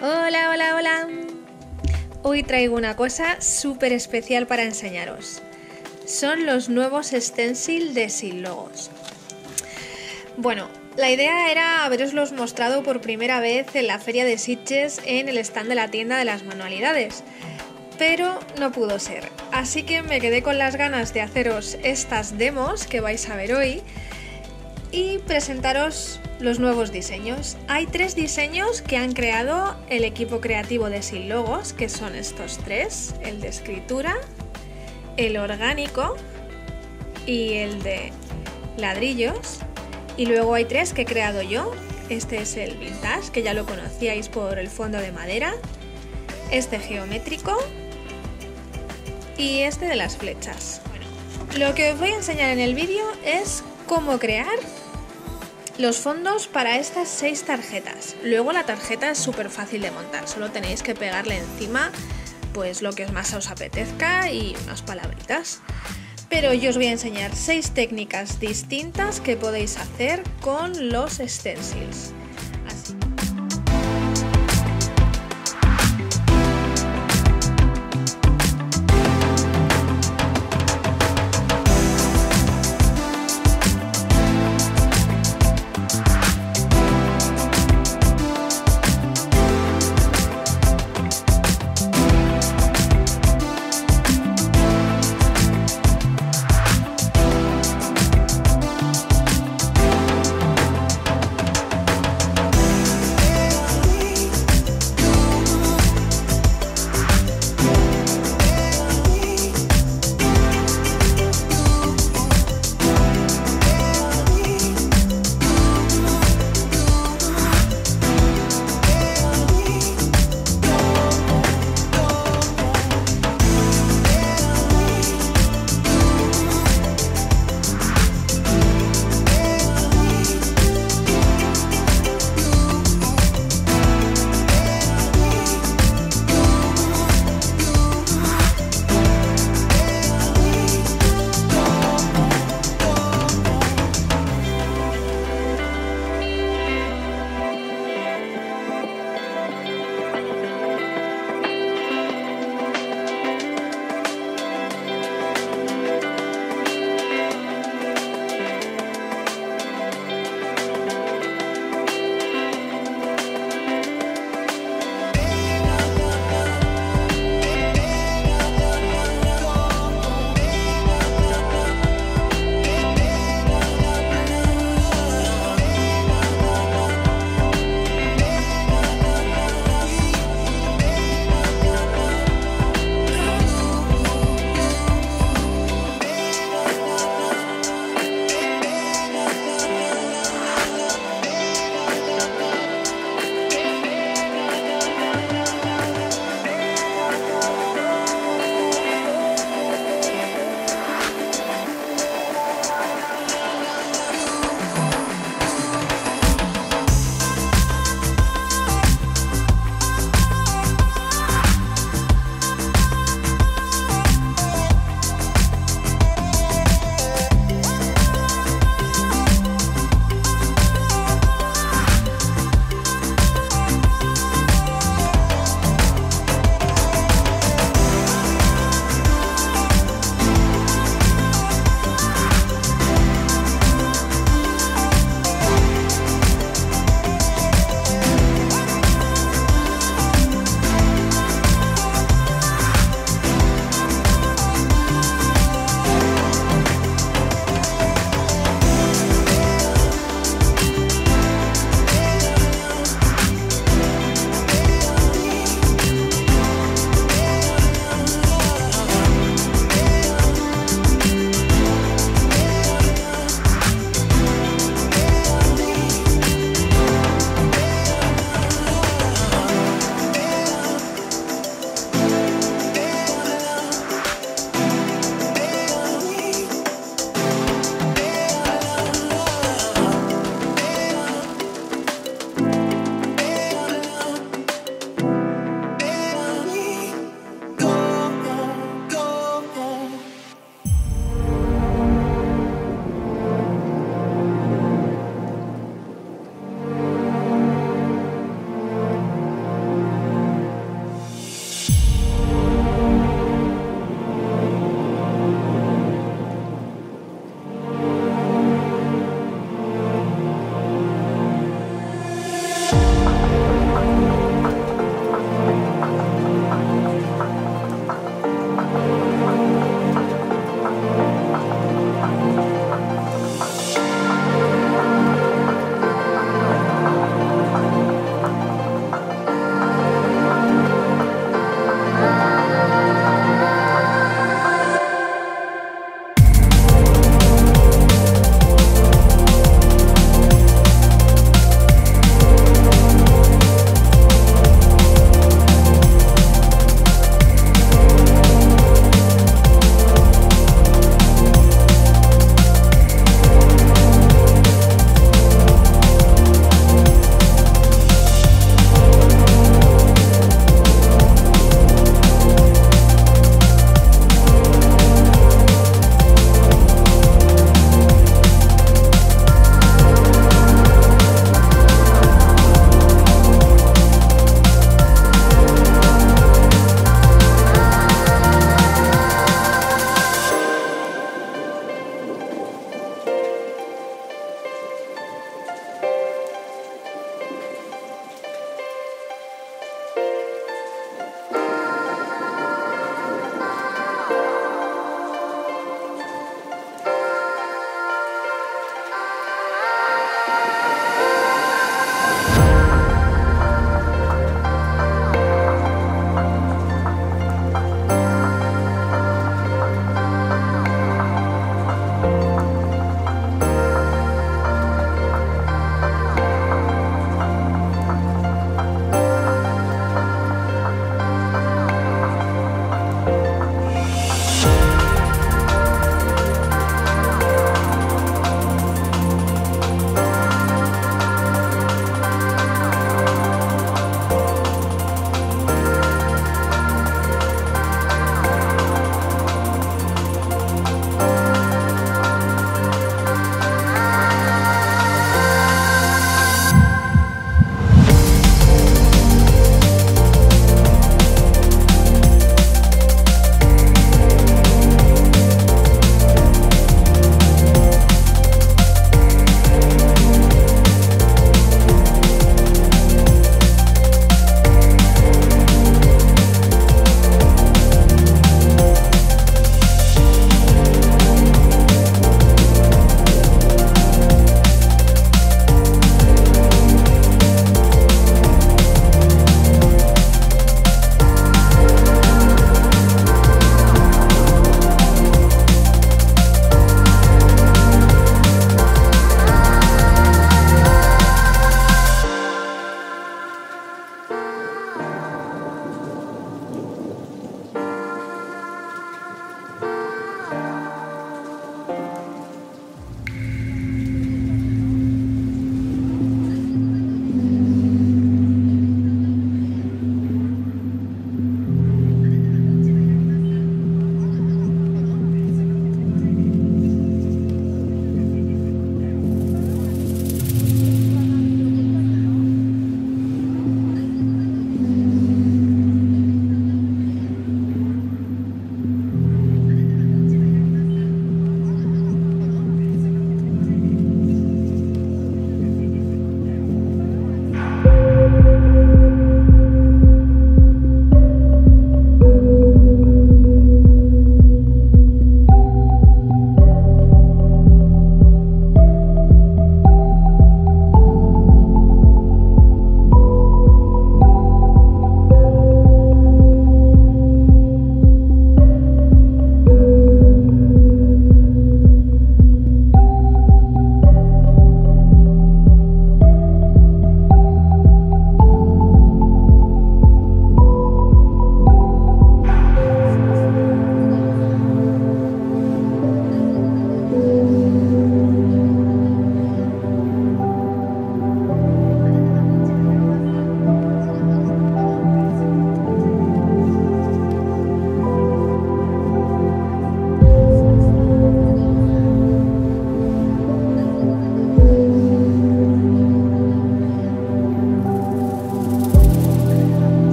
Hola, hola, hola. Hoy traigo una cosa súper especial para enseñaros. Son los nuevos stencil de Sin Logos. Bueno, la idea era haberoslos mostrado por primera vez en la feria de Sitges en el stand de la tienda de las manualidades, pero no pudo ser. Así que me quedé con las ganas de haceros estas demos que vais a ver hoy y presentaros los nuevos diseños. Hay tres diseños que han creado el equipo creativo de Sin Logos, que son estos tres, el de escritura, el orgánico y el de ladrillos. Y luego hay tres que he creado yo. Este es el vintage, que ya lo conocíais por el fondo de madera. Este geométrico. Y este de las flechas. lo que os voy a enseñar en el vídeo es cómo crear los fondos para estas seis tarjetas. Luego la tarjeta es súper fácil de montar, solo tenéis que pegarle encima pues lo que más os apetezca y unas palabritas. Pero yo os voy a enseñar seis técnicas distintas que podéis hacer con los stencils.